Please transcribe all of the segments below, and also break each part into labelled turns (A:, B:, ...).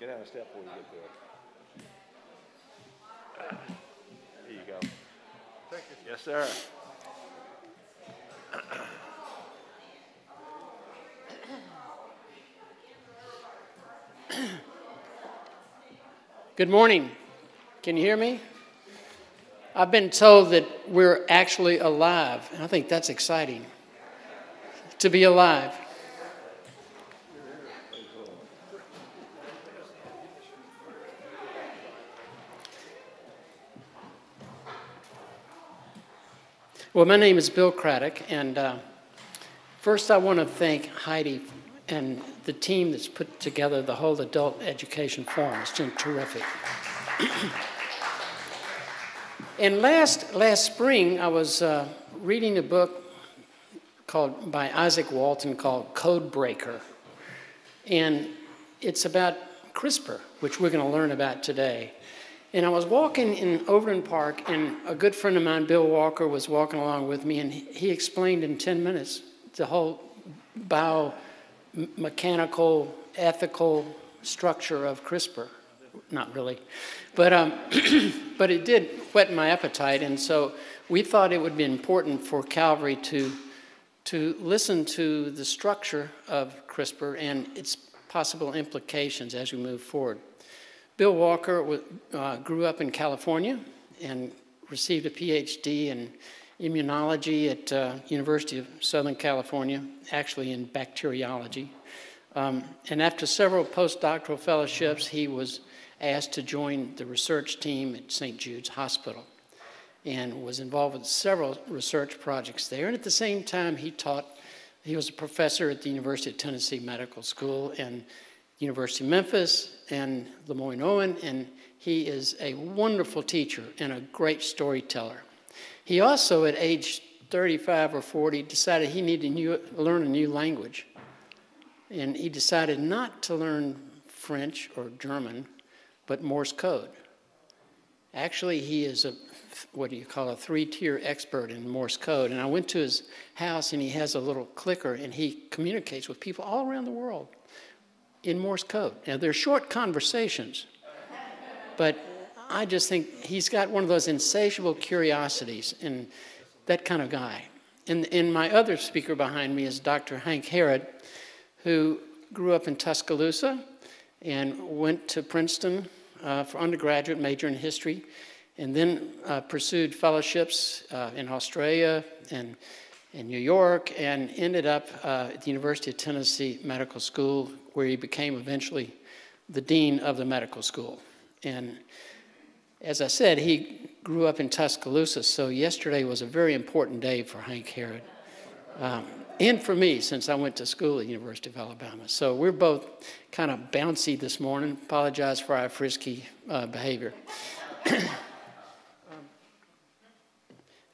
A: Get down a step before you get there. Ah, There you go.
B: Thank you.
A: Yes, sir.
C: Good morning. Can you hear me? I've been told that we're actually alive, and I think that's exciting to be alive. Well, my name is Bill Craddock, and uh, first I want to thank Heidi and the team that's put together the whole adult education forum. It's been terrific. and last last spring, I was uh, reading a book called by Isaac Walton called Code Breaker, and it's about CRISPR, which we're going to learn about today. And I was walking in Overton Park, and a good friend of mine, Bill Walker, was walking along with me, and he explained in 10 minutes the whole biomechanical, ethical structure of CRISPR. Not really. But, um, but it did whet my appetite, and so we thought it would be important for Calvary to, to listen to the structure of CRISPR and its possible implications as we move forward. Bill Walker uh, grew up in California and received a PhD in immunology at uh, University of Southern California, actually in bacteriology. Um, and after several postdoctoral fellowships, he was asked to join the research team at St. Jude's Hospital and was involved with several research projects there. And at the same time, he taught, he was a professor at the University of Tennessee Medical School and University of Memphis and Le and he is a wonderful teacher and a great storyteller. He also, at age 35 or 40, decided he needed to learn a new language. And he decided not to learn French or German, but Morse code. Actually, he is a what do you call a three-tier expert in Morse code. And I went to his house, and he has a little clicker, and he communicates with people all around the world in Morse code. Now, they're short conversations, but I just think he's got one of those insatiable curiosities and that kind of guy. And, and my other speaker behind me is Dr. Hank Herrod, who grew up in Tuscaloosa and went to Princeton uh, for undergraduate, major in history, and then uh, pursued fellowships uh, in Australia and in New York, and ended up uh, at the University of Tennessee Medical School, where he became eventually the dean of the medical school. And as I said, he grew up in Tuscaloosa, so yesterday was a very important day for Hank Herrod. Um, and for me, since I went to school at the University of Alabama. So we're both kind of bouncy this morning. Apologize for our frisky uh, behavior. um,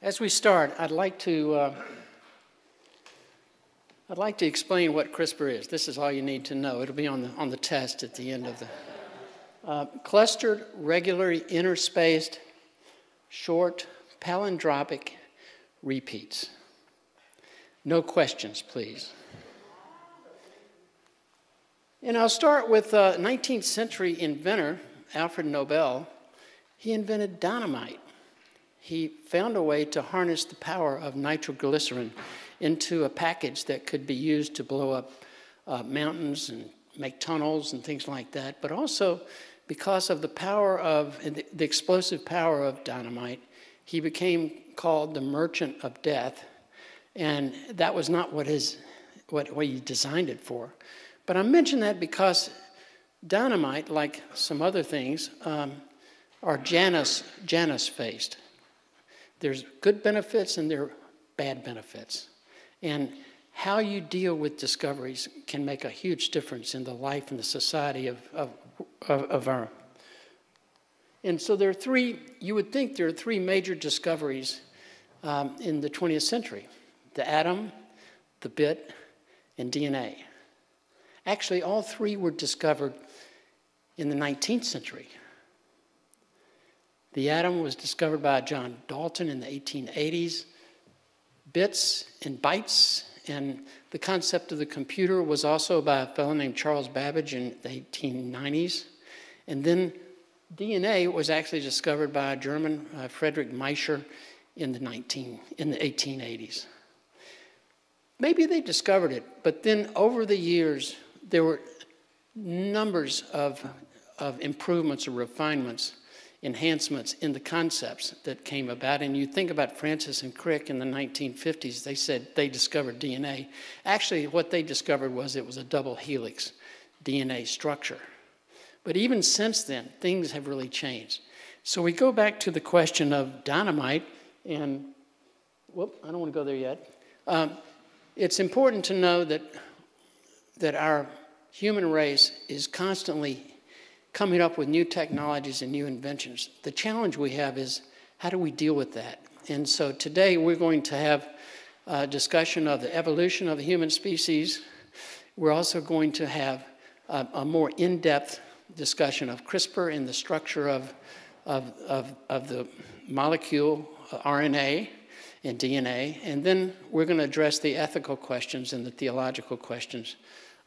C: as we start, I'd like to. Uh, I'd like to explain what CRISPR is. This is all you need to know. It'll be on the, on the test at the end of the. Uh, clustered, regularly interspaced, short, palindromic repeats. No questions, please. And I'll start with a uh, 19th century inventor, Alfred Nobel. He invented dynamite. He found a way to harness the power of nitroglycerin into a package that could be used to blow up uh, mountains and make tunnels and things like that, but also because of the power of the explosive power of dynamite, he became called the merchant of death. And that was not what, his, what, what he designed it for. But I mention that because dynamite, like some other things, um, are Janus, Janus faced. There's good benefits and there are bad benefits. And how you deal with discoveries can make a huge difference in the life and the society of, of, of, of our. And so there are three, you would think there are three major discoveries um, in the 20th century the atom, the bit, and DNA. Actually, all three were discovered in the 19th century. The atom was discovered by John Dalton in the 1880s bits and bytes. And the concept of the computer was also by a fellow named Charles Babbage in the 1890s. And then DNA was actually discovered by a German, uh, Friedrich Miescher, in the 19 in the 1880s. Maybe they discovered it, but then over the years there were numbers of, of improvements or refinements, enhancements in the concepts that came about. And you think about Francis and Crick in the 1950s, they said they discovered DNA. Actually, what they discovered was it was a double helix DNA structure. But even since then, things have really changed. So we go back to the question of dynamite, and whoop, I don't want to go there yet. Um, it's important to know that, that our human race is constantly coming up with new technologies and new inventions. The challenge we have is how do we deal with that? And so today we're going to have a discussion of the evolution of the human species. We're also going to have a, a more in depth discussion of CRISPR and the structure of, of, of, of the molecule uh, RNA and DNA. And then we're going to address the ethical questions and the theological questions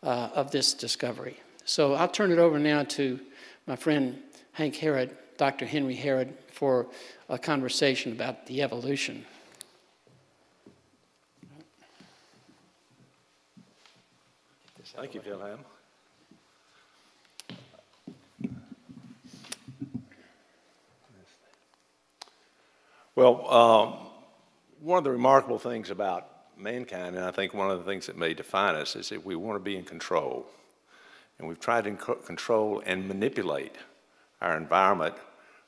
C: uh, of this discovery. So I'll turn it over now to my friend Hank Herrod, Dr. Henry Herrod, for a conversation about the evolution.
B: Thank you, Wilhelm. Well, um, one of the remarkable things about mankind, and I think one of the things that may define us, is that we want to be in control. And we've tried to control and manipulate our environment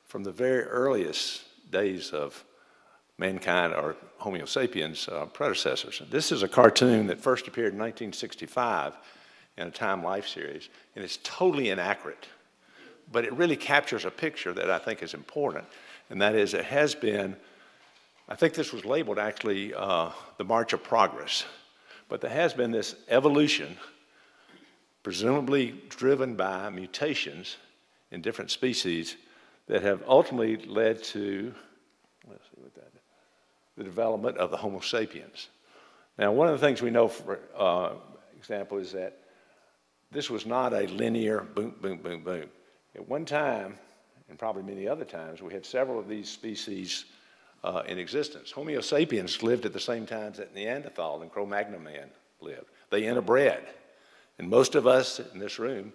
B: from the very earliest days of mankind or Homo sapiens uh, predecessors. This is a cartoon that first appeared in 1965 in a Time Life series, and it's totally inaccurate. But it really captures a picture that I think is important, and that is it has been, I think this was labeled actually uh, the March of Progress, but there has been this evolution, presumably driven by mutations in different species that have ultimately led to, that the development of the Homo sapiens. Now, one of the things we know, for uh, example, is that this was not a linear boom, boom, boom, boom. At one time, and probably many other times, we had several of these species uh, in existence. Homo sapiens lived at the same times that Neanderthal and Cro-Magnon man lived. They interbred. And most of us in this room,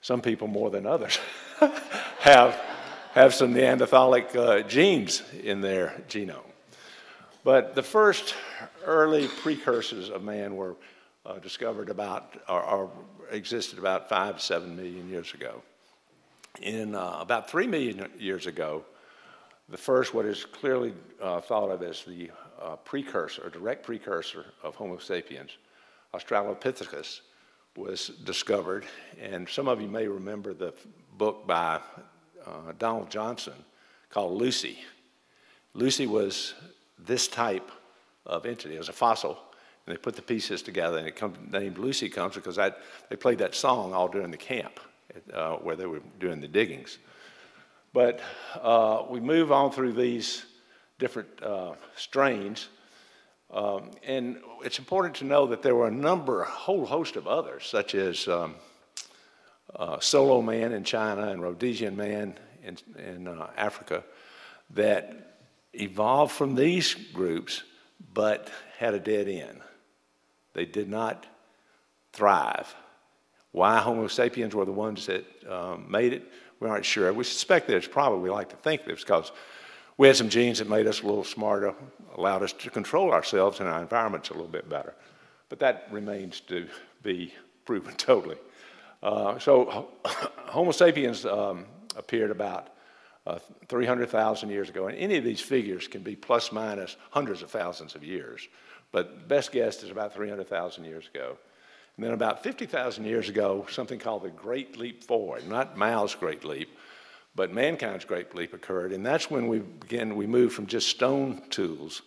B: some people more than others, have, have some Neanderthalic uh, genes in their genome. But the first early precursors of man were uh, discovered about, or, or, existed about five seven million years ago. In uh, about three million years ago, the first, what is clearly uh, thought of as the uh, precursor, direct precursor of Homo sapiens, Australopithecus, was discovered. And some of you may remember the book by uh, Donald Johnson called Lucy. Lucy was this type of entity. It was a fossil and they put the pieces together, and it come, named Lucy comes because I, they played that song all during the camp uh, where they were doing the diggings. But uh, we move on through these different uh, strains, um, and it's important to know that there were a number, a whole host of others, such as um, uh, Solo man in China and Rhodesian man in, in uh, Africa, that evolved from these groups but had a dead end. They did not thrive. Why Homo sapiens were the ones that um, made it, we aren't sure. We suspect that it's probably, we like to think that it's because we had some genes that made us a little smarter, allowed us to control ourselves and our environments a little bit better. But that remains to be proven totally. Uh, so Homo sapiens um, appeared about uh, 300,000 years ago, and any of these figures can be plus minus hundreds of thousands of years. But best guess is about 300,000 years ago. And then about 50,000 years ago, something called the Great Leap Forward, not Mao's Great Leap, but mankind's Great Leap occurred. And that's when we began, we moved from just stone tools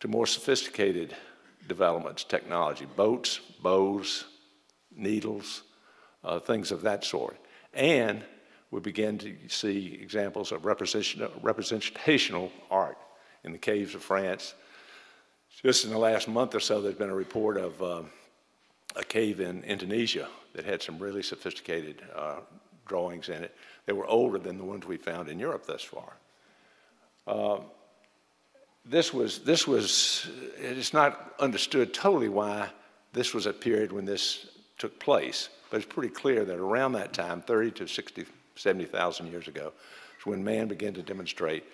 B: to more sophisticated developments, technology, boats, bows, needles, uh, things of that sort. And we began to see examples of representational art in the caves of France, just in the last month or so, there's been a report of uh, a cave in Indonesia that had some really sophisticated uh, drawings in it that were older than the ones we found in Europe thus far. Uh, this was, this was, it's not understood totally why this was a period when this took place, but it's pretty clear that around that time, 30 to 60, 70,000 years ago, is when man began to demonstrate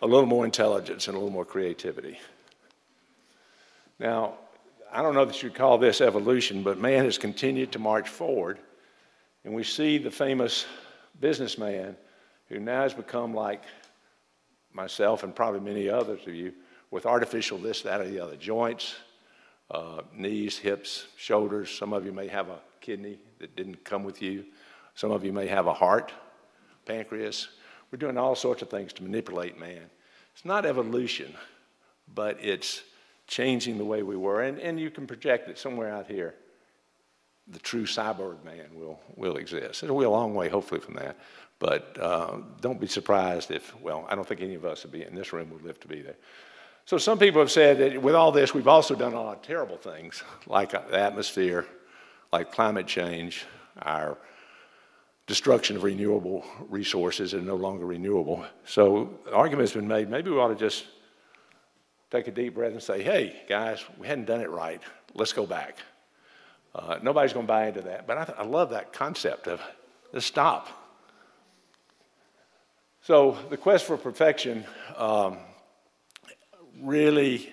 B: a little more intelligence and a little more creativity. Now, I don't know that you'd call this evolution, but man has continued to march forward, and we see the famous businessman who now has become like myself and probably many others of you with artificial this, that, or the other joints, uh, knees, hips, shoulders. Some of you may have a kidney that didn't come with you. Some of you may have a heart, pancreas. We're doing all sorts of things to manipulate man. It's not evolution, but it's changing the way we were. And, and you can project it somewhere out here, the true cyborg man will, will exist. It'll be a long way, hopefully, from that. But uh, don't be surprised if, well, I don't think any of us would be in this room would live to be there. So some people have said that with all this, we've also done a lot of terrible things, like the atmosphere, like climate change, our destruction of renewable resources are no longer renewable. So the argument has been made, maybe we ought to just take a deep breath and say, hey, guys, we hadn't done it right. Let's go back. Uh, nobody's going to buy into that, but I, I love that concept of let's stop. So the quest for perfection um, really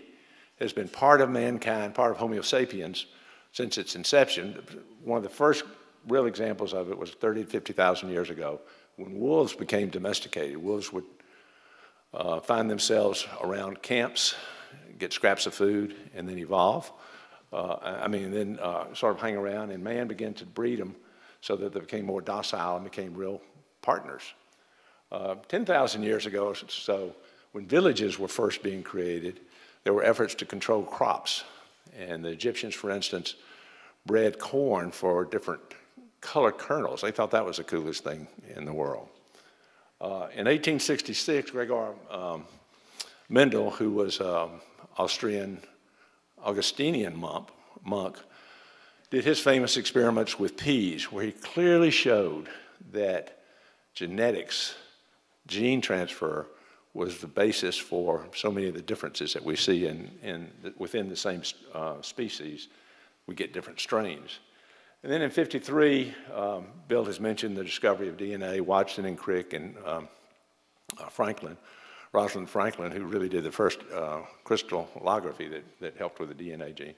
B: has been part of mankind, part of Homo sapiens since its inception. One of the first real examples of it was 30 to 50,000 years ago when wolves became domesticated. Wolves would uh, find themselves around camps, get scraps of food, and then evolve. Uh, I mean, then uh, sort of hang around, and man began to breed them so that they became more docile and became real partners. Uh, 10,000 years ago, so when villages were first being created, there were efforts to control crops. And the Egyptians, for instance, bred corn for different color kernels. They thought that was the coolest thing in the world. Uh, in 1866, Gregor um, Mendel, who was um, Austrian Augustinian monk, monk, did his famous experiments with peas, where he clearly showed that genetics, gene transfer, was the basis for so many of the differences that we see in, in within the same uh, species. We get different strains. And then in 53, um, Bill has mentioned the discovery of DNA, Watson and Crick and um, uh, Franklin, Rosalind Franklin, who really did the first uh, crystallography that, that helped with the DNA gene.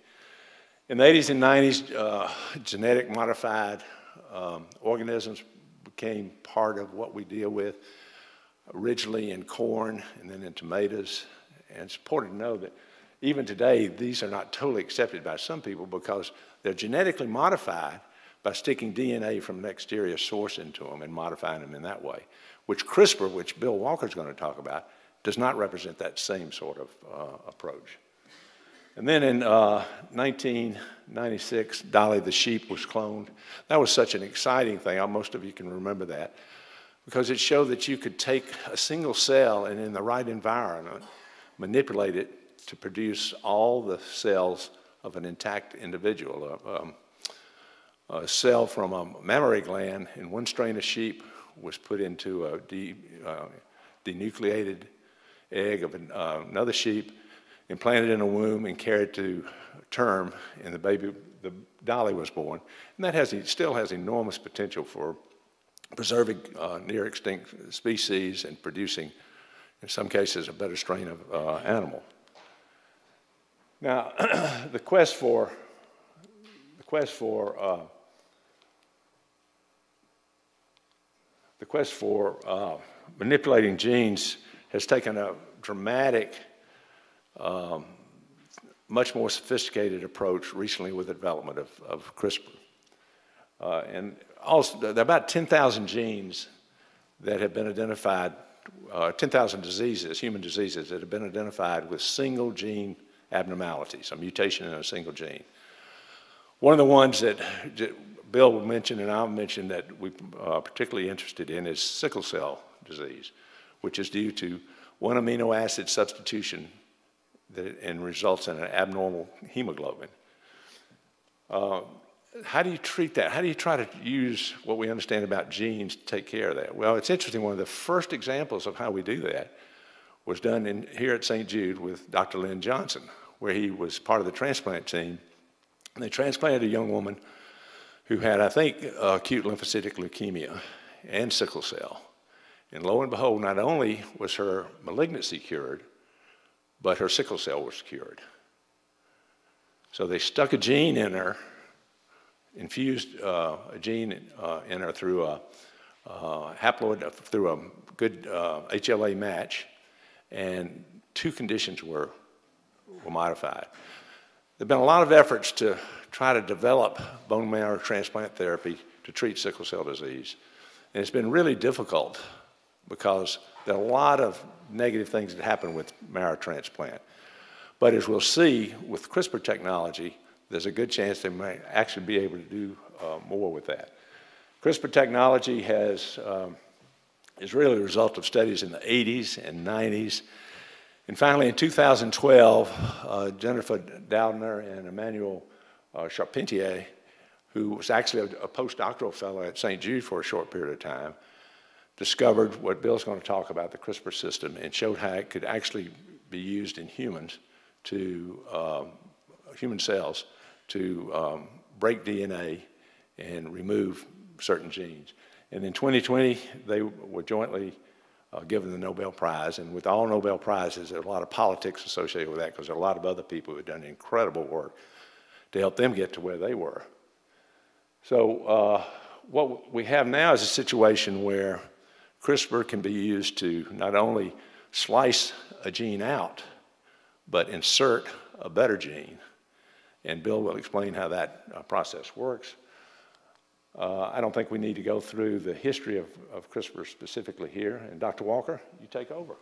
B: In the 80s and 90s, uh, genetic modified um, organisms became part of what we deal with originally in corn and then in tomatoes. And it's important to know that even today, these are not totally accepted by some people because they're genetically modified by sticking DNA from an exterior source into them and modifying them in that way, which CRISPR, which Bill Walker is going to talk about, does not represent that same sort of uh, approach. And then in uh, 1996, Dolly the sheep was cloned. That was such an exciting thing. Most of you can remember that because it showed that you could take a single cell and in the right environment manipulate it to produce all the cells of an intact individual. Uh, um, a cell from a mammary gland in one strain of sheep was put into a de, uh, denucleated egg of an, uh, another sheep, implanted in a womb, and carried to term, and the baby, the dolly was born. And that has, still has enormous potential for preserving uh, near extinct species and producing, in some cases, a better strain of uh, animal. Now, the quest for the quest for uh, the quest for uh, manipulating genes has taken a dramatic, um, much more sophisticated approach recently with the development of, of CRISPR. Uh, and also, there are about 10,000 genes that have been identified, uh, 10,000 diseases, human diseases, that have been identified with single gene abnormalities, a mutation in a single gene. One of the ones that, Bill mentioned and I'll mention that we're uh, particularly interested in is sickle cell disease, which is due to one amino acid substitution that, and results in an abnormal hemoglobin. Uh, how do you treat that? How do you try to use what we understand about genes to take care of that? Well, it's interesting. One of the first examples of how we do that was done in, here at St. Jude with Dr. Lynn Johnson, where he was part of the transplant team. And they transplanted a young woman who had, I think, acute lymphocytic leukemia and sickle cell. And lo and behold, not only was her malignancy cured, but her sickle cell was cured. So they stuck a gene in her, infused uh, a gene uh, in her through a uh, haploid, through a good uh, HLA match, and two conditions were, were modified. There have been a lot of efforts to try to develop bone marrow transplant therapy to treat sickle cell disease. And it's been really difficult because there are a lot of negative things that happen with marrow transplant. But as we'll see with CRISPR technology, there's a good chance they might actually be able to do uh, more with that. CRISPR technology has, um, is really a result of studies in the 80s and 90s. And finally, in 2012, uh, Jennifer Doudna and Emmanuelle uh, Charpentier, who was actually a, a postdoctoral fellow at St. Jude for a short period of time, discovered what Bill's going to talk about, the CRISPR system, and showed how it could actually be used in humans to, um, human cells to um, break DNA and remove certain genes. And in 2020, they were jointly uh, given the Nobel Prize. And with all Nobel Prizes, there's a lot of politics associated with that because there are a lot of other people who have done incredible work to help them get to where they were. So uh, what we have now is a situation where CRISPR can be used to not only slice a gene out, but insert a better gene. And Bill will explain how that uh, process works. Uh, I don't think we need to go through the history of, of CRISPR specifically here. And Dr. Walker, you take over.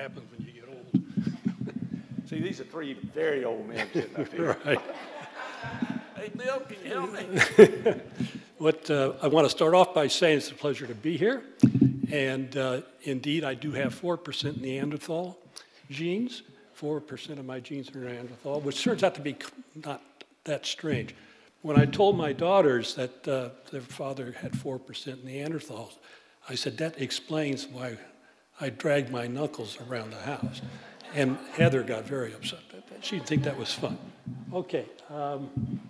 D: Happens when you get old.
B: See, these are three very old men sitting up here.
D: Right.
B: Hey, Bill, can you help me?
D: What, uh, I want to start off by saying it's a pleasure to be here. And uh, indeed, I do have 4% Neanderthal genes. 4% of my genes are Neanderthal, which turns out to be not that strange. When I told my daughters that uh, their father had 4% Neanderthals, I said, that explains why I dragged my knuckles around the house. And Heather got very upset. She didn't think that was fun. Okay. Um,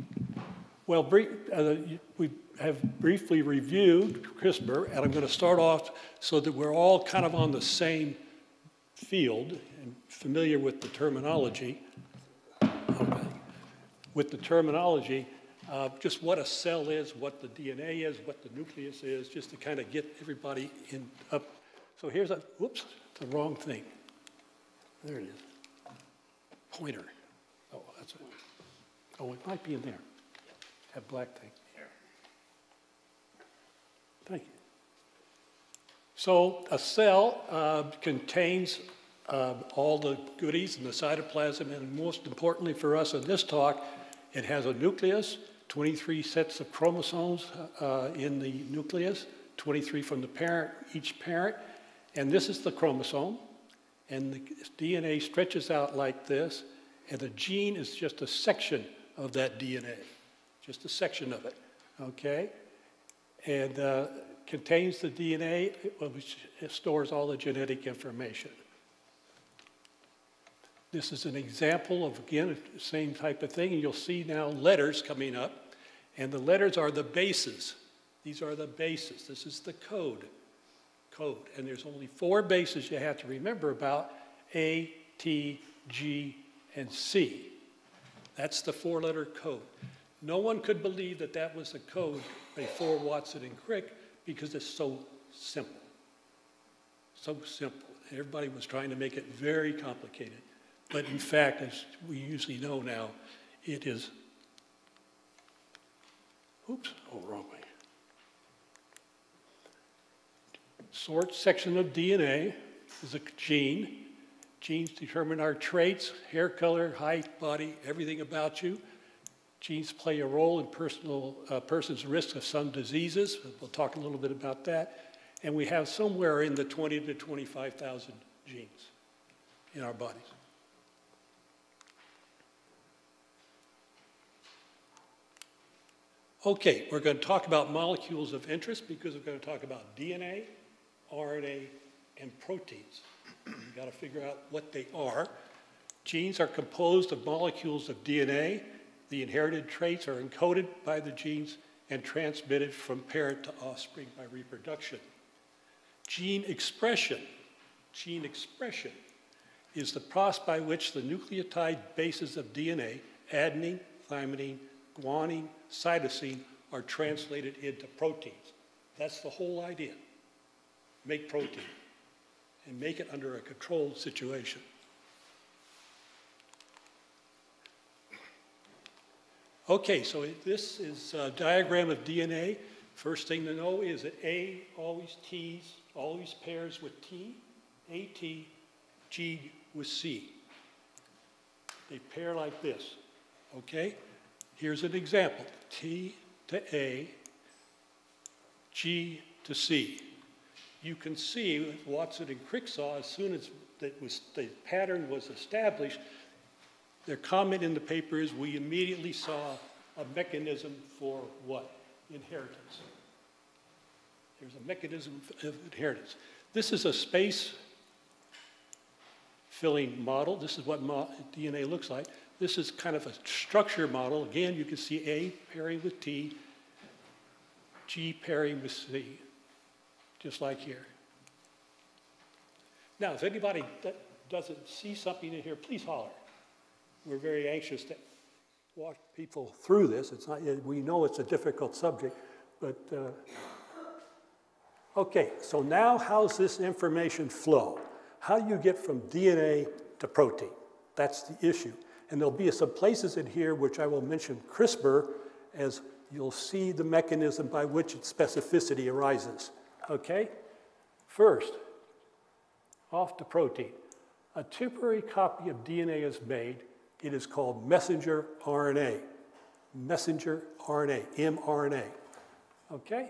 D: well, brief, uh, we have briefly reviewed CRISPR, and I'm going to start off so that we're all kind of on the same field and familiar with the terminology. Okay. With the terminology, uh, just what a cell is, what the DNA is, what the nucleus is, just to kind of get everybody in up. So here's a, whoops, the wrong thing. There it is. Pointer. Oh, that's it. Oh, it might be in there. That black thing. Thank you. So a cell uh, contains uh, all the goodies in the cytoplasm, and most importantly for us in this talk, it has a nucleus, 23 sets of chromosomes uh, in the nucleus, 23 from the parent, each parent, and this is the chromosome, and the DNA stretches out like this, and the gene is just a section of that DNA, just a section of it, okay? and uh, contains the DNA, which stores all the genetic information. This is an example of, again, the same type of thing. And you'll see now letters coming up. And the letters are the bases. These are the bases. This is the code. Code. And there's only four bases you have to remember about A, T, G, and C. That's the four letter code. No one could believe that that was the code before Watson and Crick because it's so simple. So simple. Everybody was trying to make it very complicated. But in fact, as we usually know now, it is, oops, oh, wrong way. Sort section of DNA is a gene. Genes determine our traits, hair color, height, body, everything about you. Genes play a role in personal, uh, person's risk of some diseases. We'll talk a little bit about that. And we have somewhere in the 20 to 25,000 genes in our bodies. Okay, we're going to talk about molecules of interest because we're going to talk about DNA, RNA, and proteins. You've got to figure out what they are. Genes are composed of molecules of DNA. The inherited traits are encoded by the genes and transmitted from parent to offspring by reproduction. Gene expression, gene expression is the process by which the nucleotide bases of DNA, adenine, thymidine, guanine, cytosine, are translated into proteins. That's the whole idea. Make protein and make it under a controlled situation. Okay, so this is a diagram of DNA. First thing to know is that A always T's, always pairs with T, AT, G with C. They pair like this, okay? Here's an example, T to A, G to C. You can see Watson and Crick saw as soon as that was, the pattern was established, their comment in the paper is we immediately saw a mechanism for what? Inheritance. There's a mechanism of inheritance. This is a space filling model. This is what DNA looks like. This is kind of a structure model. Again, you can see A pairing with T, G pairing with C, just like here. Now, if anybody doesn't see something in here, please holler. We're very anxious to walk people through this. It's not, we know it's a difficult subject, but uh, okay, so now how's this information flow? How do you get from DNA to protein? That's the issue. And there'll be some places in here which I will mention CRISPR as you'll see the mechanism by which its specificity arises. Okay? First, off to protein. A temporary copy of DNA is made. It is called messenger RNA. Messenger RNA, mRNA. Okay?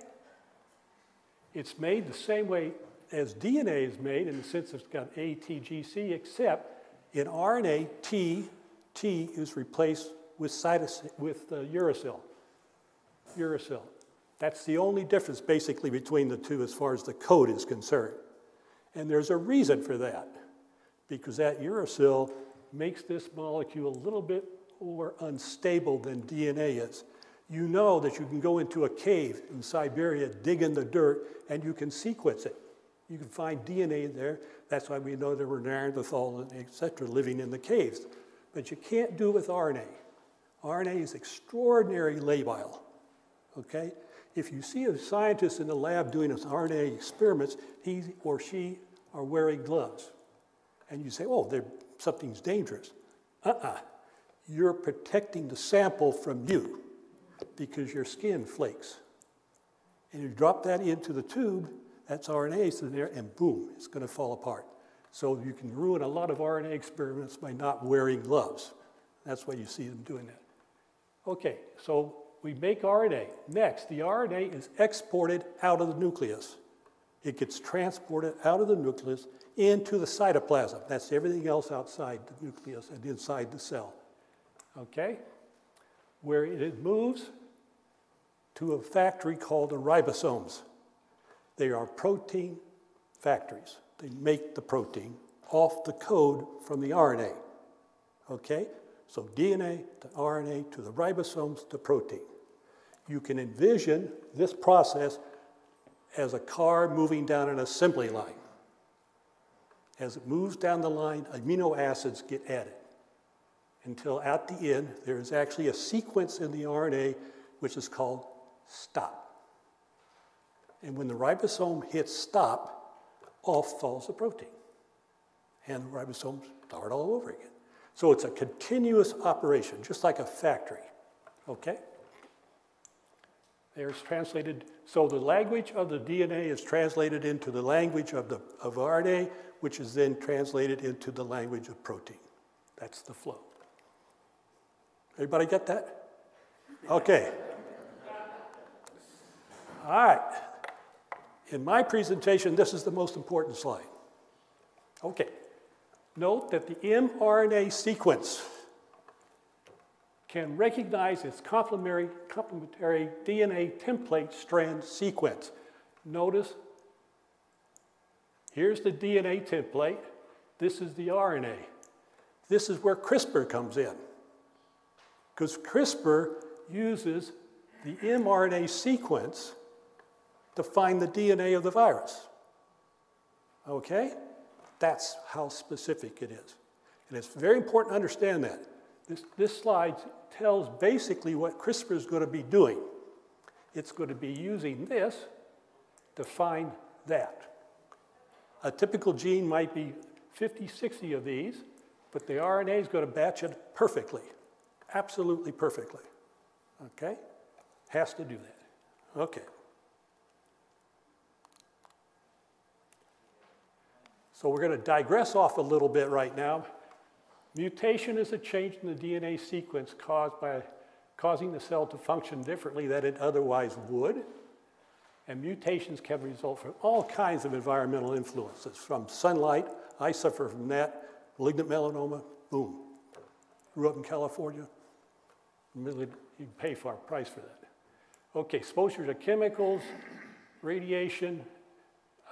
D: It's made the same way as DNA is made in the sense it's got A, T, G, C, except in RNA, T T is replaced with, cytos- with uh, uracil. Uracil. That's the only difference basically between the two as far as the code is concerned. And there's a reason for that, because that uracil makes this molecule a little bit more unstable than DNA is. You know that you can go into a cave in Siberia, dig in the dirt, and you can sequence it. You can find DNA there. That's why we know there were Neanderthal and et cetera living in the caves but you can't do it with RNA. RNA is extraordinarily labile, okay? If you see a scientist in the lab doing his RNA experiments, he or she are wearing gloves. And you say, oh, something's dangerous. Uh-uh. You're protecting the sample from you because your skin flakes. And you drop that into the tube, that's RNA in there, and boom, it's going to fall apart. So you can ruin a lot of RNA experiments by not wearing gloves. That's why you see them doing that. Okay, so we make RNA. Next, the RNA is exported out of the nucleus. It gets transported out of the nucleus into the cytoplasm. That's everything else outside the nucleus and inside the cell. Okay? Where it moves to a factory called the ribosomes. They are protein factories. They make the protein off the code from the RNA. Okay? So DNA to RNA to the ribosomes to protein. You can envision this process as a car moving down an assembly line. As it moves down the line, amino acids get added until at the end there is actually a sequence in the RNA which is called stop. And when the ribosome hits stop, off falls the protein. And the ribosomes start all over again. So it's a continuous operation, just like a factory. Okay? There's translated, so the language of the DNA is translated into the language of, the, of RNA, which is then translated into the language of protein. That's the flow. Everybody get that? Okay. All right. In my presentation, this is the most important slide. Okay. Note that the mRNA sequence can recognize its complementary, complementary DNA template strand sequence. Notice, here's the DNA template. This is the RNA. This is where CRISPR comes in. Because CRISPR uses the mRNA sequence to find the DNA of the virus. Okay? That's how specific it is. And it's very important to understand that. This, this slide tells basically what CRISPR is going to be doing. It's going to be using this to find that. A typical gene might be 50, 60 of these, but the RNA is going to batch it perfectly, absolutely perfectly. Okay? Has to do that. Okay. So we're going to digress off a little bit right now. Mutation is a change in the DNA sequence caused by causing the cell to function differently than it otherwise would. And mutations can result from all kinds of environmental influences, from sunlight, I suffer from that, malignant melanoma, boom. Grew up in California, really, you pay for a price for that. Okay, exposure to chemicals, radiation,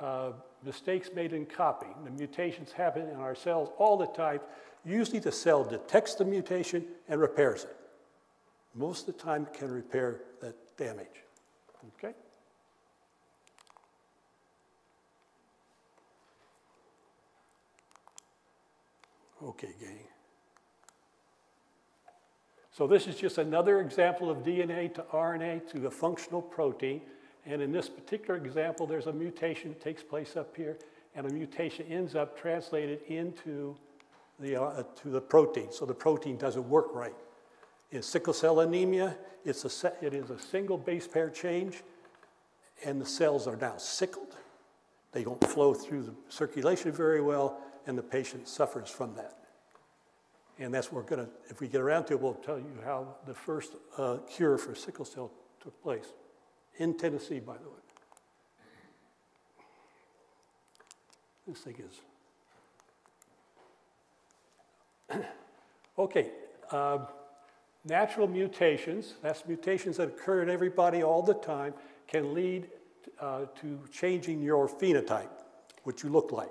D: uh, mistakes made in copying. The mutations happen in our cells all the time. Usually the cell detects the mutation and repairs it. Most of the time can repair that damage. Okay? Okay, gang. So this is just another example of DNA to RNA to the functional protein. And in this particular example, there's a mutation that takes place up here, and a mutation ends up translated into the, uh, to the protein. So the protein doesn't work right. In sickle cell anemia, it's a, it is a single base pair change, and the cells are now sickled. They don't flow through the circulation very well, and the patient suffers from that. And that's what we're going to, if we get around to it, we'll tell you how the first uh, cure for sickle cell took place in Tennessee, by the way. This thing is. okay, uh, natural mutations, that's mutations that occur in everybody all the time, can lead uh, to changing your phenotype, what you look like,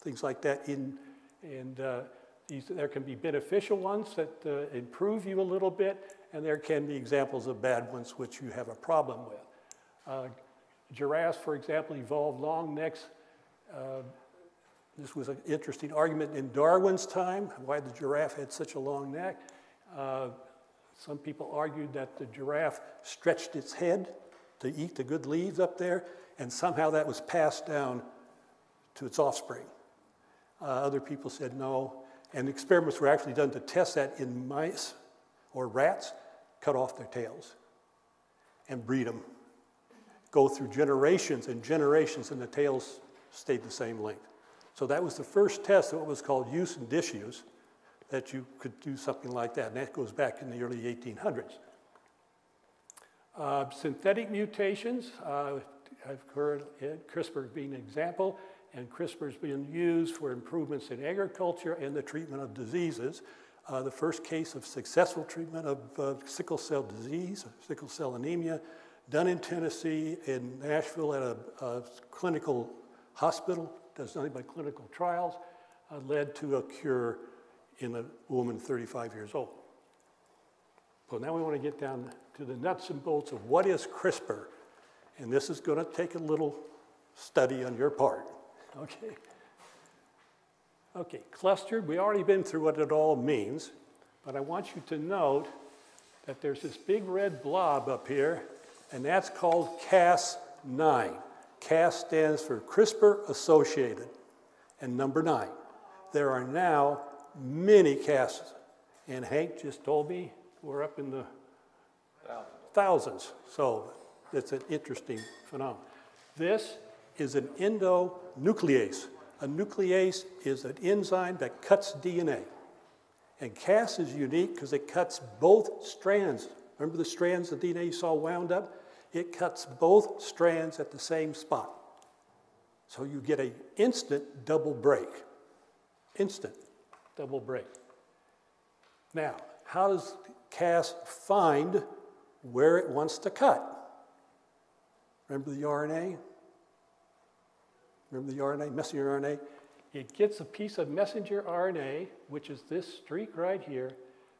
D: things like that. In, and uh, these, there can be beneficial ones that uh, improve you a little bit, and there can be examples of bad ones which you have a problem with. Uh, giraffes, for example, evolved long necks. Uh, this was an interesting argument in Darwin's time, why the giraffe had such a long neck. Uh, some people argued that the giraffe stretched its head to eat the good leaves up there, and somehow that was passed down to its offspring. Uh, other people said no, and experiments were actually done to test that in mice or rats, cut off their tails and breed them go through generations and generations, and the tails stayed the same length. So that was the first test of what was called use and disuse, that you could do something like that, and that goes back in the early 1800s. Uh, synthetic mutations, uh, I've heard CRISPR being an example, and CRISPR has been used for improvements in agriculture and the treatment of diseases. Uh, the first case of successful treatment of uh, sickle cell disease, sickle cell anemia, done in Tennessee, in Nashville at a, a clinical hospital, does nothing but clinical trials, uh, led to a cure in a woman 35 years old. So now we want to get down to the nuts and bolts of what is CRISPR. And this is going to take a little study on your part. Okay. Okay, clustered, we already been through what it all means, but I want you to note that there's this big red blob up here and that's called Cas9. Cas stands for CRISPR associated. And number nine, there are now many Cases. And Hank just told me we're up in the thousands. So it's an interesting phenomenon. This is an endonuclease. A nuclease is an enzyme that cuts DNA. And Cas is unique because it cuts both strands Remember the strands of DNA you saw wound up? It cuts both strands at the same spot. So you get an instant double break. Instant double break. Now, how does Cas find where it wants to cut? Remember the RNA? Remember the RNA, messenger RNA? It gets a piece of messenger RNA, which is this streak right here,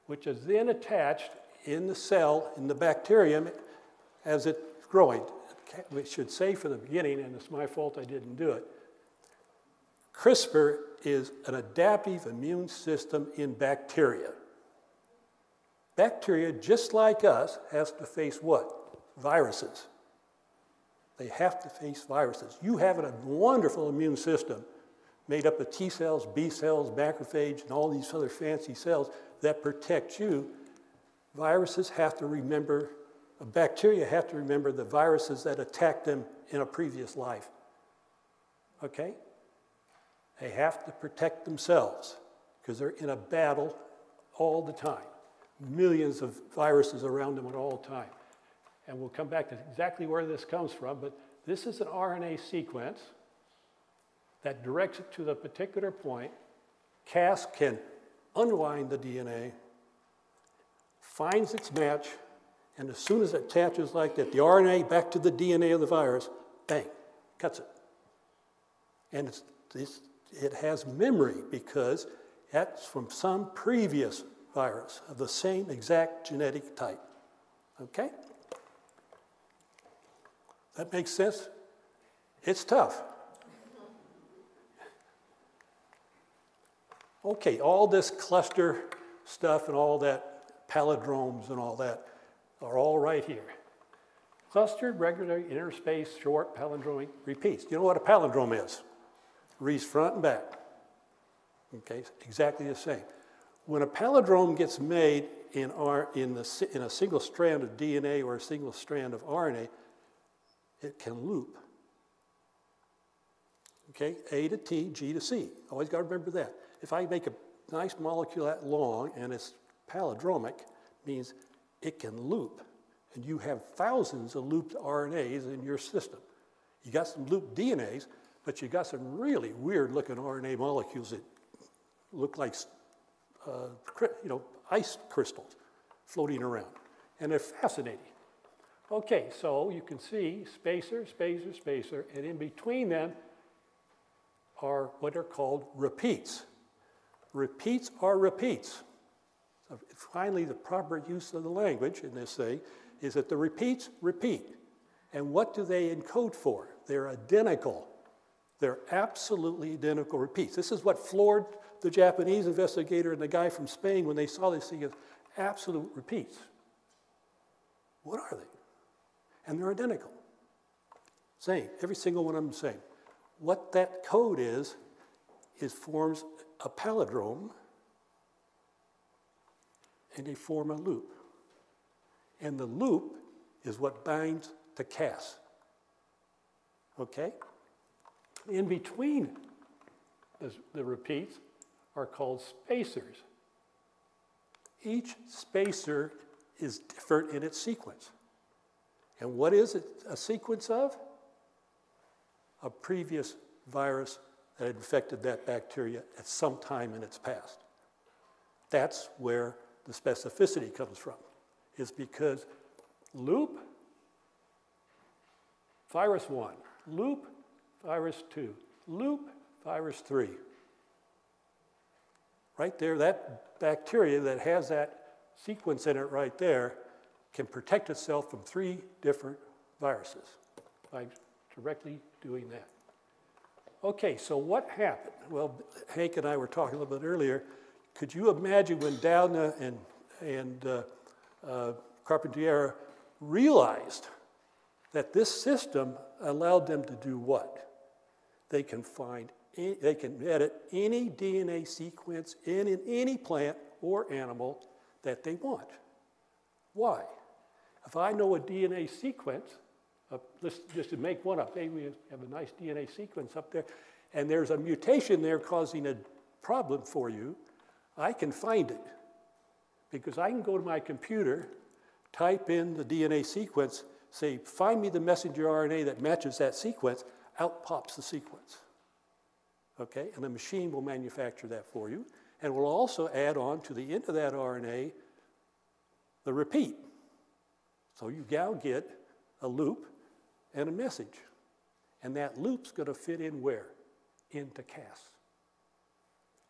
D: which is then attached in the cell, in the bacterium, as it's growing. We should say from the beginning, and it's my fault I didn't do it. CRISPR is an adaptive immune system in bacteria. Bacteria, just like us, has to face what? Viruses. They have to face viruses. You have a wonderful immune system made up of T cells, B cells, macrophage, and all these other fancy cells that protect you. Viruses have to remember, uh, bacteria have to remember the viruses that attacked them in a previous life. Okay? They have to protect themselves because they're in a battle all the time. Millions of viruses around them at all time. And we'll come back to exactly where this comes from, but this is an RNA sequence that directs it to the particular point. Cas can unwind the DNA, finds its match, and as soon as it attaches like that, the RNA back to the DNA of the virus, bang, cuts it. And it's, it's, it has memory because that's from some previous virus of the same exact genetic type. Okay? That makes sense? It's tough. Okay, all this cluster stuff and all that, palindromes and all that, are all right here. Clustered, regular, interspace, short, palindromic repeats. Do you know what a palindrome is? Reads front and back. Okay, exactly the same. When a palindrome gets made in, our, in, the, in a single strand of DNA or a single strand of RNA, it can loop. Okay, A to T, G to C. Always got to remember that. If I make a nice molecule that long and it's palindromic, means it can loop. And you have thousands of looped RNAs in your system. You got some looped DNAs, but you got some really weird looking RNA molecules that look like uh, you know, ice crystals floating around. And they're fascinating. Okay, so you can see spacer, spacer, spacer, and in between them are what are called repeats. Repeats are repeats. So finally, the proper use of the language in this thing is that the repeats repeat. And what do they encode for? They're identical. They're absolutely identical repeats. This is what floored the Japanese investigator and the guy from Spain when they saw this thing as absolute repeats. What are they? And they're identical. Same. Every single one of them same. What that code is, is forms a palindrome and they form a loop. And the loop is what binds to Cas. Okay? In between the, the repeats are called spacers. Each spacer is different in its sequence. And what is it a sequence of? A previous virus that infected that bacteria at some time in its past. That's where the specificity comes from, is because loop, virus 1, loop, virus 2, loop, virus 3. Right there, that bacteria that has that sequence in it right there can protect itself from three different viruses by directly doing that. Okay, so what happened? Well, Hank and I were talking a little bit earlier. Could you imagine when Doudna and, and uh, uh, Carpentier realized that this system allowed them to do what? They can find, they can edit any DNA sequence in, in any plant or animal that they want. Why? If I know a DNA sequence, uh, let's just to make one up. Hey, we have a nice DNA sequence up there, and there's a mutation there causing a problem for you. I can find it because I can go to my computer, type in the DNA sequence, say, find me the messenger RNA that matches that sequence, out pops the sequence. Okay, and the machine will manufacture that for you, and will also add on to the end of that RNA the repeat. So you now get a loop and a message. And that loop's going to fit in where? Into Cas.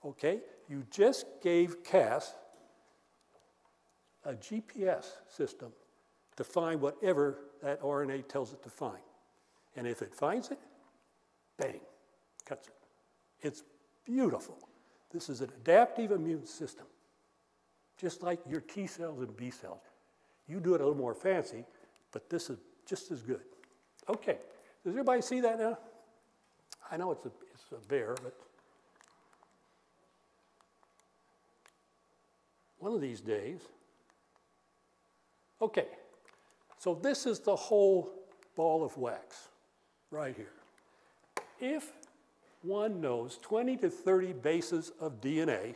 D: Okay? You just gave Cas a GPS system to find whatever that RNA tells it to find. And if it finds it, bang, cuts it. It's beautiful. This is an adaptive immune system, just like your T cells and B cells. You do it a little more fancy, but this is just as good. Okay, does everybody see that now? I know it's a, it's a bear, but one of these days. Okay, so this is the whole ball of wax right here. If one knows 20 to 30 bases of DNA,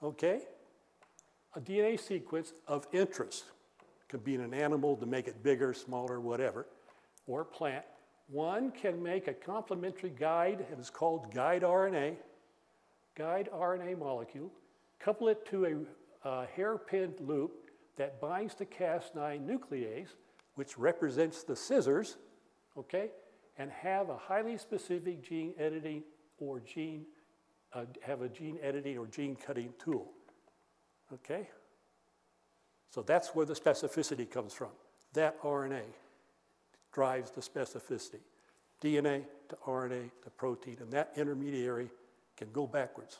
D: okay, a DNA sequence of interest, could be in an animal to make it bigger, smaller, whatever, or plant, one can make a complementary guide, it is called guide RNA, guide RNA molecule, couple it to a, a hairpin loop that binds to Cas9 nuclease, which represents the scissors, okay, and have a highly specific gene editing or gene, uh, have a gene editing or gene cutting tool, okay? So that's where the specificity comes from. That RNA drives the specificity. DNA to RNA to protein, and that intermediary can go backwards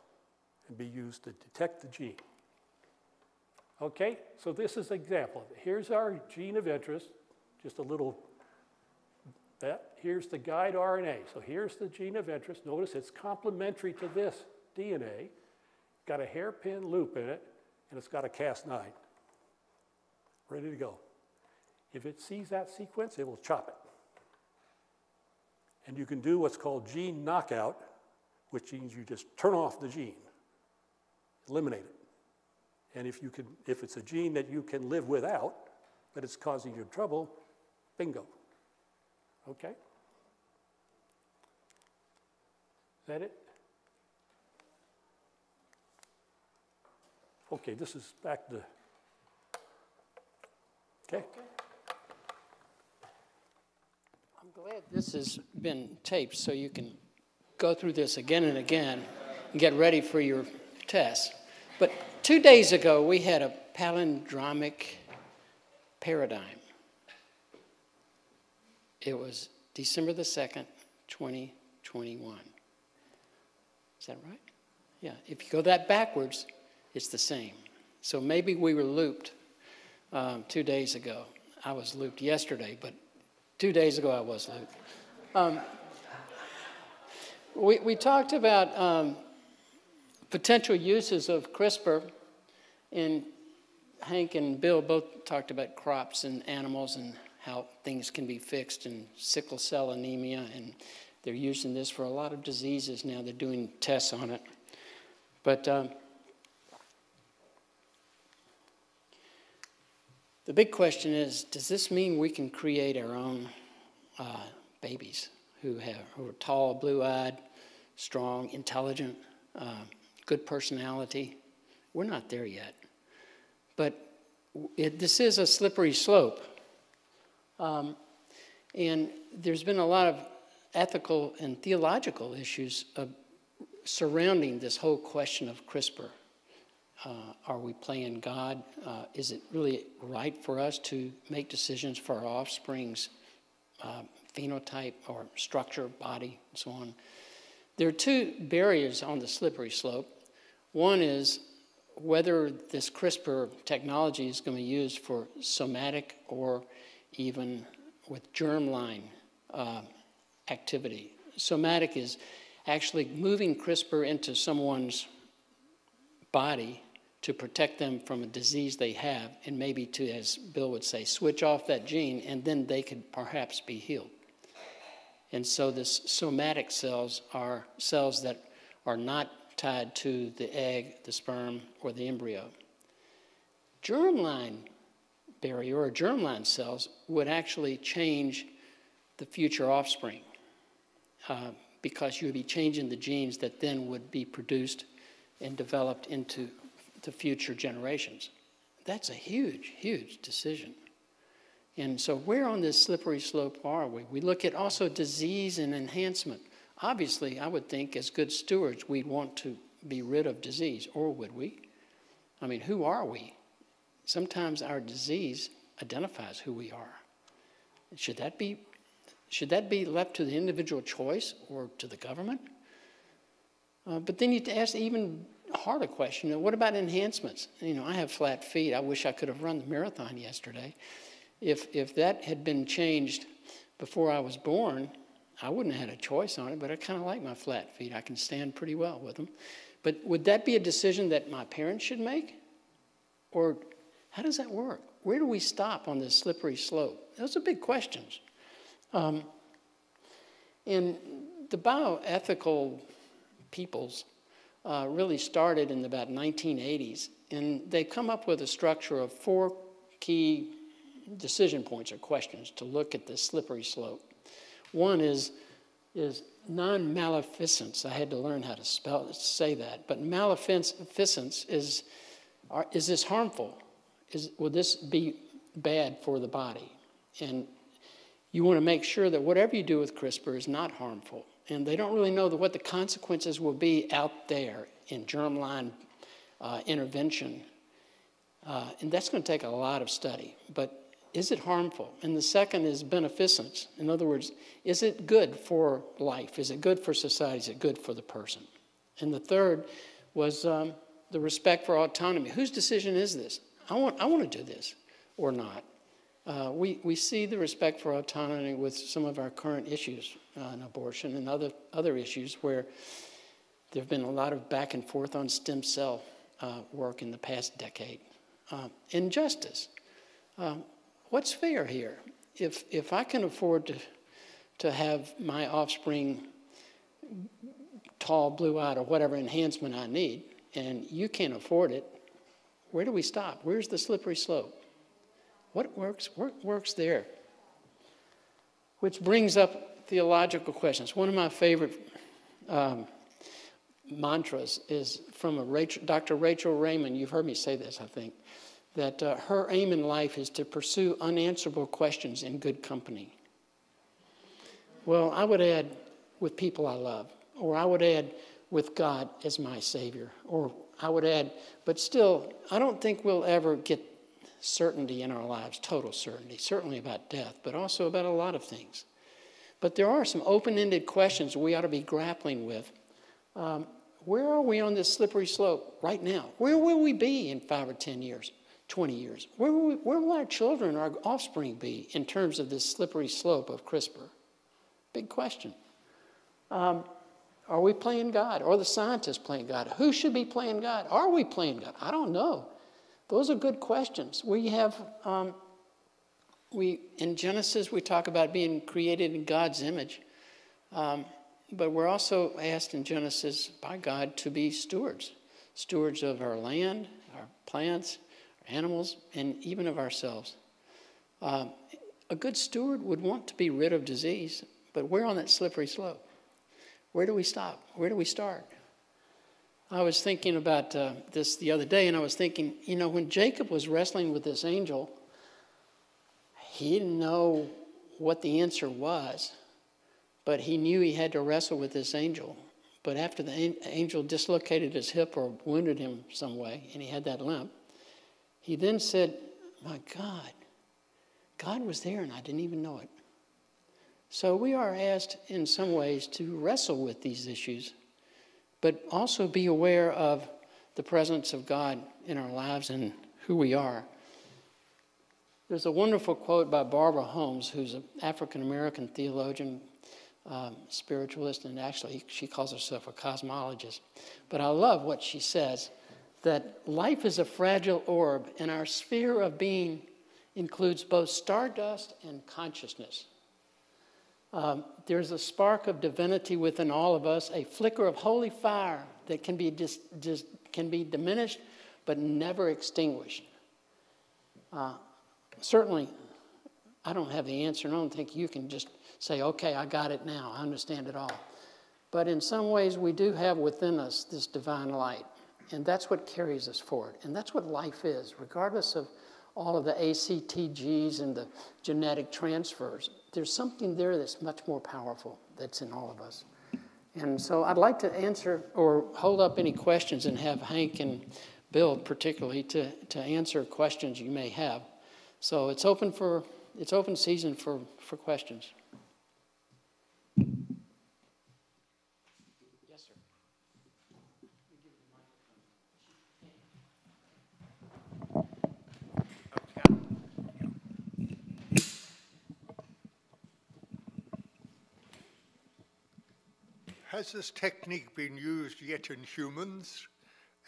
D: and be used to detect the gene. Okay, so this is an example. Here's our gene of interest, just a little that. Here's the guide RNA. So here's the gene of interest. Notice it's complementary to this DNA. Got a hairpin loop in it, and it's got a Cas9. Ready to go. If it sees that sequence, it will chop it. And you can do what's called gene knockout, which means you just turn off the gene, eliminate it. And if, you can, if it's a gene that you can live without, but it's causing you trouble, bingo. Okay? Is that it? Okay, this is back to. Okay?
C: I'm glad this has been taped so you can go through this again and again and get ready for your test. But two days ago, we had a palindromic paradigm. It was December the 2nd, 2021. Is that right? Yeah, if you go that backwards, it's the same. So maybe we were looped um, two days ago. I was looped yesterday, but two days ago I was looped. Um, we, we talked about um, potential uses of CRISPR, and Hank and Bill both talked about crops and animals and how things can be fixed in sickle cell anemia, and they're using this for a lot of diseases now. They're doing tests on it. But um, the big question is does this mean we can create our own uh, babies who, have, who are tall, blue eyed, strong, intelligent, uh, good personality? We're not there yet. But it, this is a slippery slope. Um, and there's been a lot of ethical and theological issues surrounding this whole question of CRISPR. Uh, are we playing God? Uh, is it really right for us to make decisions for our offspring's uh, phenotype or structure, body, and so on? There are two barriers on the slippery slope. One is whether this CRISPR technology is going to be used for somatic or even with germline uh, activity. Somatic is actually moving CRISPR into someone's body to protect them from a disease they have, and maybe to, as Bill would say, switch off that gene, and then they could perhaps be healed. And so, this somatic cells are cells that are not tied to the egg, the sperm, or the embryo. Germline barrier or germline cells would actually change the future offspring uh, because you would be changing the genes that then would be produced and developed into the future generations. That's a huge, huge decision. And so, where on this slippery slope are we? We look at also disease and enhancement. Obviously, I would think as good stewards, we'd want to be rid of disease, or would we? I mean, who are we? Sometimes our disease identifies who we are. Should that be, should that be left to the individual choice or to the government? Uh, but then you ask even harder question what about enhancements? You know, I have flat feet. I wish I could have run the marathon yesterday. If, if that had been changed before I was born, I wouldn't have had a choice on it, but I kind of like my flat feet. I can stand pretty well with them. But would that be a decision that my parents should make? Or how does that work? Where do we stop on this slippery slope? Those are big questions. Um, and the bioethical peoples uh, really started in about 1980s, and they come up with a structure of four key decision points or questions to look at this slippery slope. One is, is non maleficence. I had to learn how to spell say that, but maleficence is are, is this harmful? Is, will this be bad for the body? And you want to make sure that whatever you do with CRISPR is not harmful. And they don't really know what the consequences will be out there in germline uh, intervention. Uh, and that's going to take a lot of study. But is it harmful? And the second is beneficence. In other words, is it good for life? Is it good for society? Is it good for the person? And the third was um, the respect for autonomy. Whose decision is this? I want, I want to do this or not. Uh, we, we see the respect for autonomy with some of our current issues uh, in abortion and other, other issues where there have been a lot of back and forth on stem cell uh, work in the past decade. Uh, injustice. What's fair here? If, if I can afford to, to have my offspring tall, blue eyed, or whatever enhancement I need, and you can't afford it, where do we stop? Where's the slippery slope? What works, what works there? Which brings up theological questions. One of my favorite um, mantras is from a Rachel, Dr. Rachel Remen. You've heard me say this, I think, that uh, her aim in life is to pursue unanswerable questions in good company. Well, I would add with people I love, or I would add with God as my Savior. Or I would add, but still, I don't think we'll ever get certainty in our lives, total certainty, certainly about death, but also about a lot of things. But there are some open ended questions we ought to be grappling with. Um, where are we on this slippery slope right now? Where will we be in five or 10 years, 20 years? Where will, we, where will our children, our offspring be in terms of this slippery slope of CRISPR? Big question. Um, are we playing God? Or the scientists playing God? Who should be playing God? Are we playing God? I don't know. Those are good questions. We have, um, we in Genesis, we talk about being created in God's image. Um, but we're also asked in Genesis by God to be stewards stewards of our land, our plants, animals, and even of ourselves. Uh, a good steward would want to be rid of disease, but we're on that slippery slope. Where do we stop? Where do we start? I was thinking about uh, this the other day, and I was thinking, you know, when Jacob was wrestling with this angel, he didn't know what the answer was, but he knew he had to wrestle with this angel. But after the angel dislocated his hip or wounded him some way, and he had that limp, he then said, My God, God was there and I didn't even know it. So we are asked in some ways to wrestle with these issues, but also be aware of the presence of God in our lives and who we are. There's a wonderful quote by Barbara Holmes, who's an African American theologian, um, spiritualist, and actually she calls herself a cosmologist. But I love what she says that life is a fragile orb, and our sphere of being includes both stardust and consciousness. Um, there's a spark of divinity within all of us, a flicker of holy fire that can be, dis, dis, can be diminished but never extinguished. Uh, certainly, I don't have the answer, and I don't think you can just say, okay, I got it now, I understand it all. But in some ways, we do have within us this divine light, and that's what carries us forward. And that's what life is, regardless of all of the ACTGs and the genetic transfers. There's something there that's much more powerful that's in all of us. And so I'd like to answer or hold up any questions and have Hank and Bill particularly to, to answer questions you may have. So it's open for it's open season for, for questions. Yes, sir.
E: Has this technique been used yet in humans?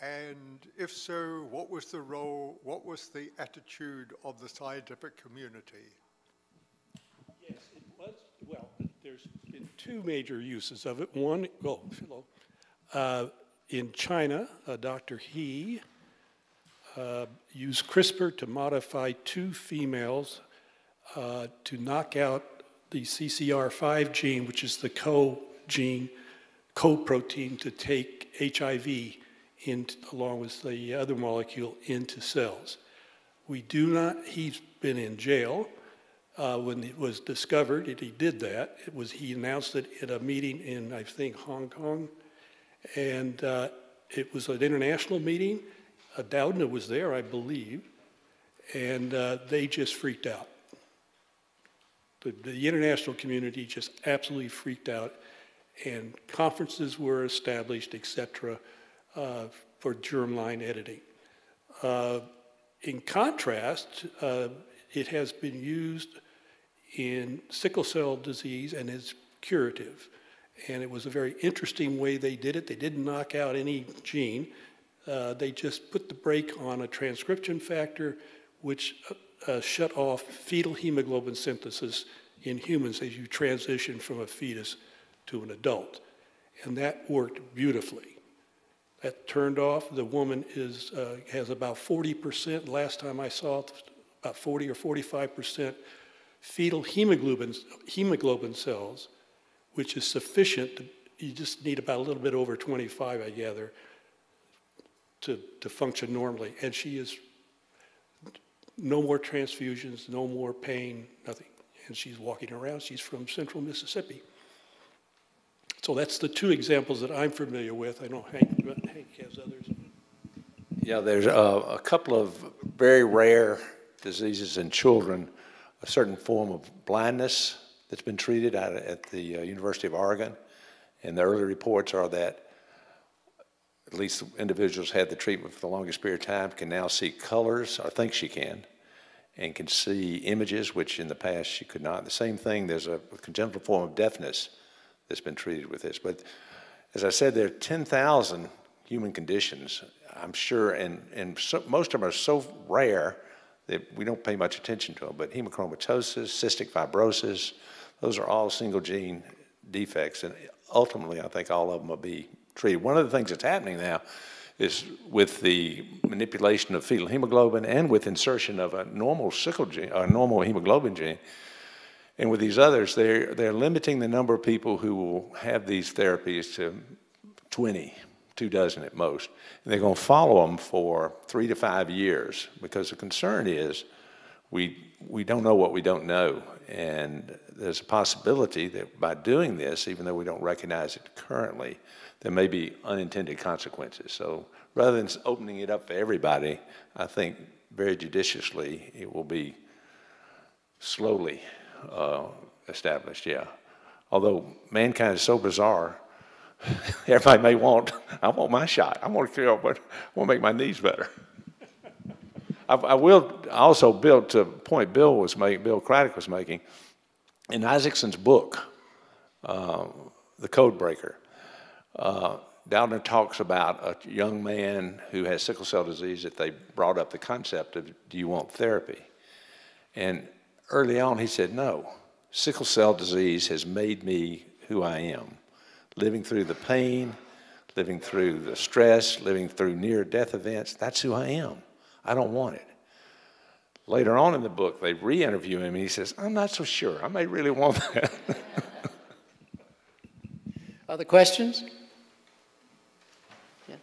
E: And if so, what was the role, what was the attitude of the scientific community?
D: Yes, it was, well, there's been two major uses of it. One, well, hello. Uh, in China, uh, Dr. He uh, used CRISPR to modify two females uh, to knock out the CCR5 gene, which is the co-gene, co-protein to take HIV in, along with the other molecule into cells. We do not, he's been in jail. Uh, when it was discovered that he did that, it was, he announced it at a meeting in, I think, Hong Kong. And uh, it was an international meeting. Uh, Doudna was there, I believe. And uh, they just freaked out. The, the international community just absolutely freaked out. And conferences were established, et cetera, uh, for germline editing. Uh, in contrast, uh, it has been used in sickle cell disease and is curative. And it was a very interesting way they did it. They didn't knock out any gene. Uh, they just put the brake on a transcription factor which uh, shut off fetal hemoglobin synthesis in humans as you transition from a fetus to an adult. And that worked beautifully. That turned off. The woman is, uh, has about 40%, last time I saw it, about 40 or 45% fetal hemoglobin, hemoglobin cells, which is sufficient. To, you just need about a little bit over 25, I gather, to, to function normally. And she is no more transfusions, no more pain, nothing. And she's walking around. She's from central Mississippi. So that's the two examples that I'm familiar with. I know Hank, Hank has others.
B: Yeah, there's a, a couple of very rare diseases in children, a certain form of blindness that's been treated at, at the uh, University of Oregon. And the early reports are that at least individuals had the treatment for the longest period of time can now see colors, or think she can, and can see images, which in the past she could not. The same thing, there's a congenital form of deafness that's been treated with this. But as I said, there are 10,000 human conditions, I'm sure, and, and so, most of them are so rare that we don't pay much attention to them. But hemochromatosis, cystic fibrosis, those are all single gene defects. And ultimately, I think all of them will be treated. One of the things that's happening now is with the manipulation of fetal hemoglobin and with insertion of a normal sickle gene, a normal hemoglobin gene, and with these others, they're, they're limiting the number of people who will have these therapies to 20, two dozen at most. And they're going to follow them for three to five years because the concern is we, we don't know what we don't know. And there's a possibility that by doing this, even though we don't recognize it currently, there may be unintended consequences. So rather than opening it up for everybody, I think very judiciously it will be slowly uh, established, yeah. Although mankind is so bizarre, everybody may want, I want my shot. I want to feel, but I want to make my knees better. I, I will also build to point Bill was making, Bill Craddock was making, in Isaacson's book, uh, The Code Breaker, uh, Doudna talks about a young man who has sickle cell disease that they brought up the concept of, do you want therapy? And early on, he said, No, sickle cell disease has made me who I am. Living through the pain, living through the stress, living through near death events, that's who I am. I don't want it. Later on in the book, they re-interview him, and he says, "I'm not so sure. I may really want that."
C: Other questions? Yeah.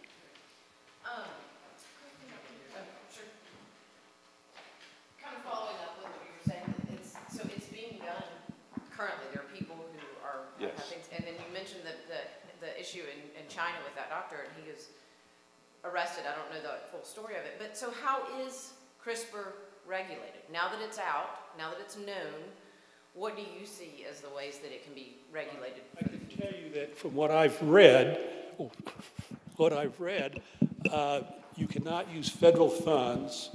F: Kind of following up with what you were saying, that it's, so it's being done currently, there are people who are, have
B: Yes.
F: things, and then you mentioned the, the, the issue in, in China with that doctor, and he was arrested, I don't know the full story of it, but so how is CRISPR regulated? Now that it's out, now that it's known, what do you see as the ways that it can be regulated
D: I can tell you that from what I've read, oh, what I've read, uh, you cannot use federal funds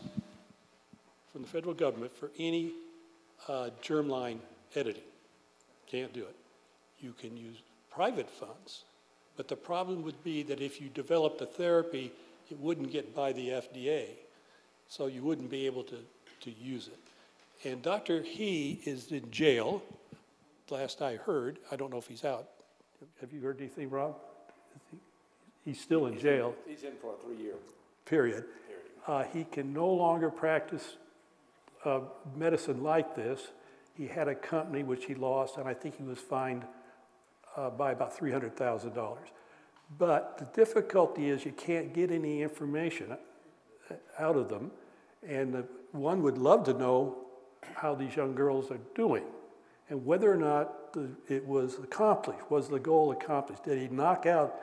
D: from the federal government for any uh, germline editing. Can't do it. You can use private funds, but the problem would be that if you developed a therapy, it wouldn't get by the FDA, so you wouldn't be able to, to use it. And Dr. He is in jail, last I heard. I don't know if he's out. Have you heard anything, Rob? Is he- He's still in jail,
B: He's in for a three-year.
D: period. Uh, he can no longer practice uh, medicine like this. He had a company which he lost, and I think he was fined uh, by about $300,000. But the difficulty is you can't get any information uh, out of them, and the, one would love to know how these young girls are doing and whether or not the, it was accomplished. Was the goal accomplished? Did he knock out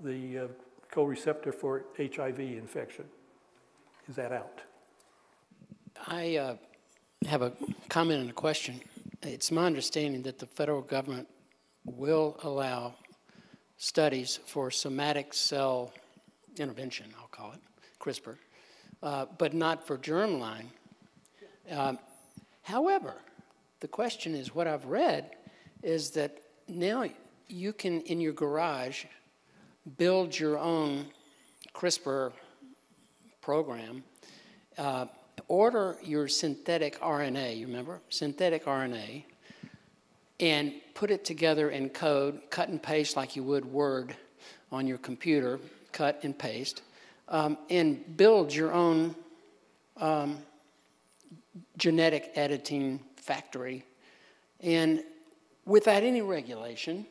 D: the uh, co-receptor for HIV infection? Is that out?
C: I uh, have a comment and a question. It's my understanding that the federal government will allow studies for somatic cell intervention, I'll call it, CRISPR, uh, but not for germline. Um, however, the question is what I've read is that now you can, in your garage, build your own CRISPR program uh, order your synthetic RNA, you remember? Synthetic RNA, and put it together in code, cut and paste like you would Word on your computer, cut and paste, um, and build your own um, genetic editing factory. And without any regulation,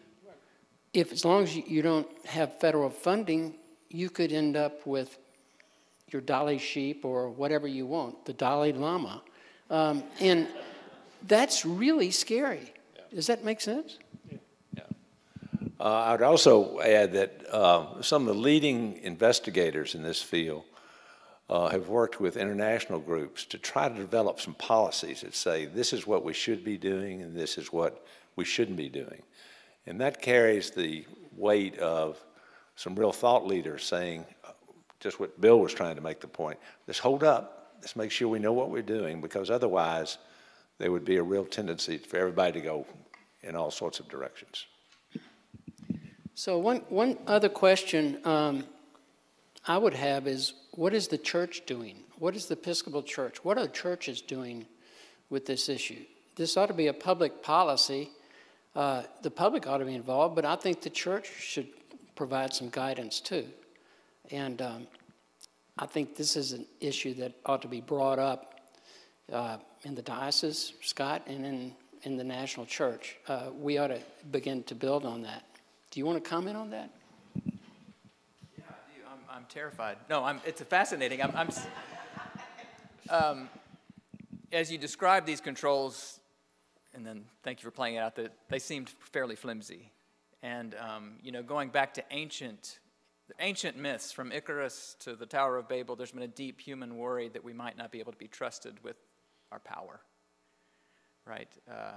C: if as long as you, don't have federal funding, you could end up with your Dolly sheep or whatever you want, the Dalai Lama. Um, and that's really scary. Does that make sense?
B: Uh, I would also add that uh, some of the leading investigators in this field uh, have worked with international groups to try to develop some policies that say this is what we should be doing and this is what we shouldn't be doing. And that carries the weight of some real thought leaders saying, uh, just what Bill was trying to make the point, let's hold up, let's make sure we know what we're doing, because otherwise there would be a real tendency for everybody to go in all sorts of directions.
C: So one, one other question um, I would have is, what is the church doing? What is the Episcopal Church? What are churches doing with this issue? This ought to be a public policy. Uh, the public ought to be involved, but I think the church should provide some guidance too. And um, I think this is an issue that ought to be brought up uh, in the diocese, Scott, and in, in the national church. Uh, we ought to begin to build on that. Do you want to comment on that?
G: Yeah. I'm, I'm terrified. No, I'm, it's fascinating. I'm, I'm um, as you describe these controls, and then thank you for playing it out, that they seemed fairly flimsy. And, um, you know, going back to ancient, ancient myths, from Icarus to the Tower of Babel, there's been a deep human worry that we might not be able to be trusted with our power, right? Uh,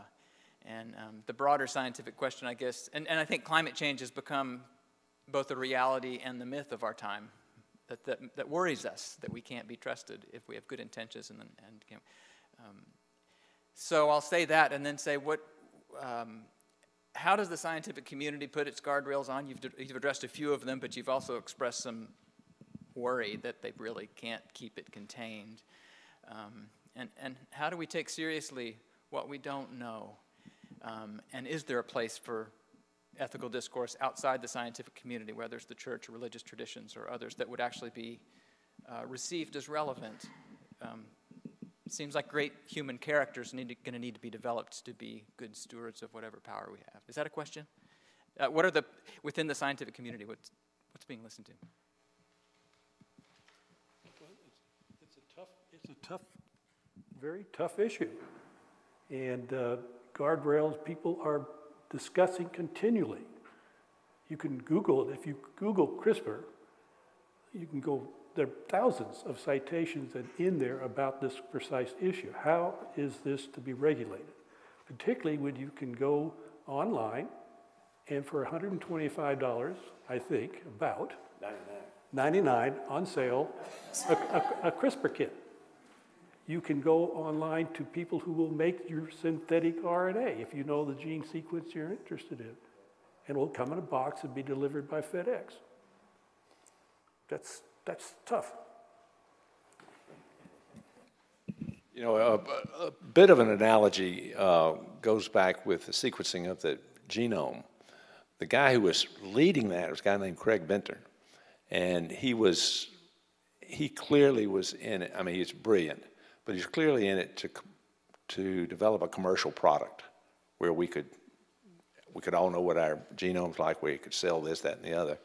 G: and um, the broader scientific question, I guess, and, and I think climate change has become both a reality and the myth of our time that, that, that worries us that we can't be trusted if we have good intentions and, and um, so I'll say that and then say what, um, how does the scientific community put its guardrails on? You've, you've addressed a few of them, but you've also expressed some worry that they really can't keep it contained. Um, and, and how do we take seriously what we don't know? Um, and is there a place for ethical discourse outside the scientific community, whether it's the church or religious traditions or others, that would actually be uh, received as relevant? Um, seems like great human characters need going to need to be developed to be good stewards of whatever power we have. Is that a question? Uh, what are the within the scientific community? What's what's being listened to?
D: Well, it's, It's a tough, it's a tough, very tough issue. And uh, guardrails, people are discussing continually. You can Google it. If you Google CRISPR, you can go, there are thousands of citations and in there about this precise issue. How is this to be regulated? Particularly when you can go online and for $125, I think, about 99 on sale, a, a, a CRISPR kit. You can go online to people who will make your synthetic RNA if you know the gene sequence you're interested in. And it will come in a box and be delivered by FedEx. That's, that's tough.
B: You know, a, a bit of an analogy uh, goes back with the sequencing of the genome. The guy who was leading that was a guy named Craig Venter, and he was, he clearly was in it. I mean, he's brilliant, but he's clearly in it to, to develop a commercial product where we could, we could all know what our genome's like, where you could sell this, that, and the other.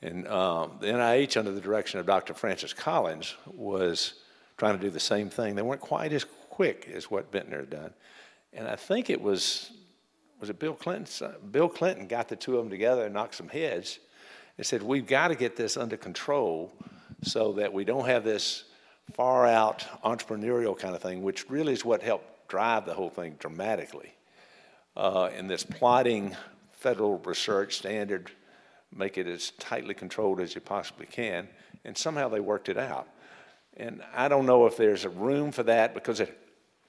B: And um, the NIH, under the direction of Dr. Francis Collins, was trying to do the same thing. They weren't quite as quick as what Venter had done. And I think it was, was it Bill Clinton? Bill Clinton got the two of them together and knocked some heads and said, we've got to get this under control so that we don't have this far out entrepreneurial kind of thing, which really is what helped drive the whole thing dramatically. Uh, and this plotting federal research standard, make it as tightly controlled as you possibly can, and somehow they worked it out. And I don't know if there's a room for that because it,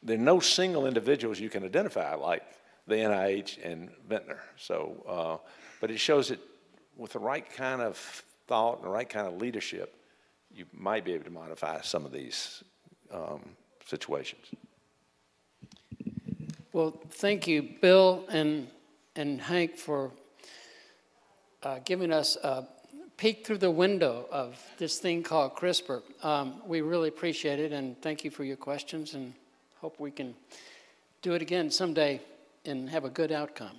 B: there are no single individuals you can identify like the NIH and Venter. So, uh, but it shows that with the right kind of thought and the right kind of leadership, you might be able to modify some of these um, situations.
C: Well, thank you, Bill and, and Hank, for uh, giving us a peek through the window of this thing called CRISPR. Um, we really appreciate it, and thank you for your questions, and hope we can do it again someday and have a good outcome.